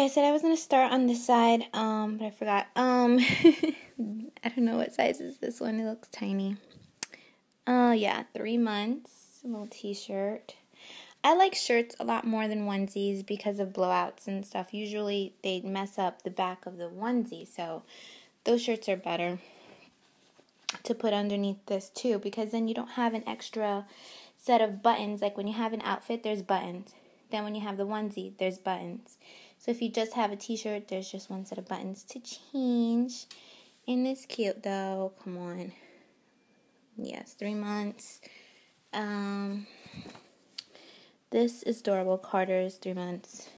I said I was gonna start on this side, um, but I forgot. Um, I don't know what size is this one. It looks tiny. Oh uh, yeah, three months. Little T-shirt. I like shirts a lot more than onesies because of blowouts and stuff. Usually they mess up the back of the onesie, so those shirts are better to put underneath this too because then you don't have an extra set of buttons. Like when you have an outfit, there's buttons. Then when you have the onesie, there's buttons. So if you just have a t-shirt, there's just one set of buttons to change. And it's cute though. Come on. Yes, three months. Um, this is adorable. Carter's three months.